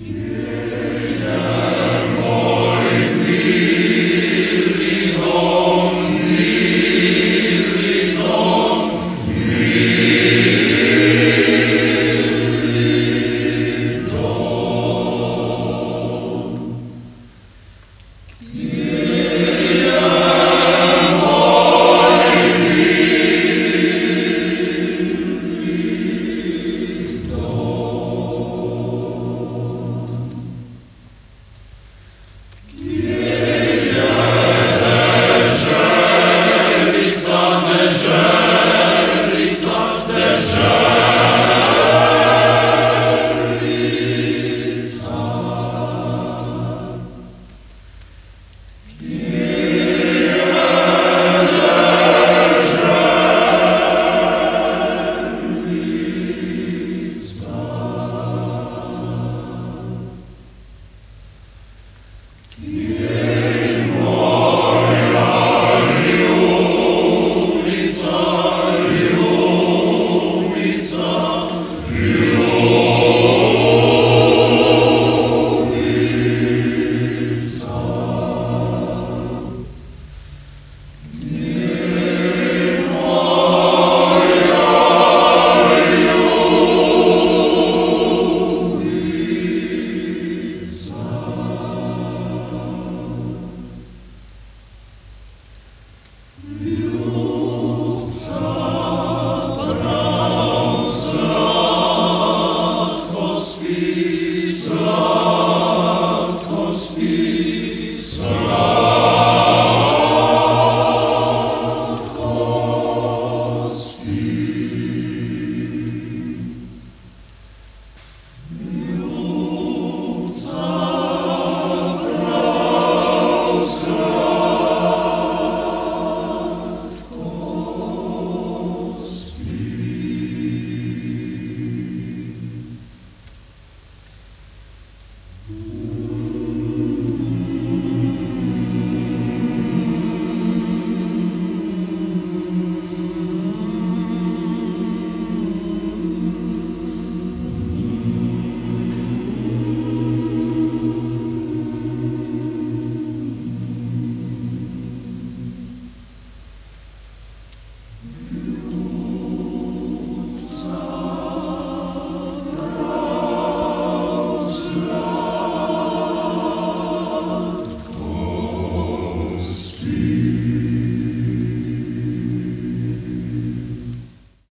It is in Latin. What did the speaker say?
Amen. Yeah. Saprau slatko spi, slatko spi, slatko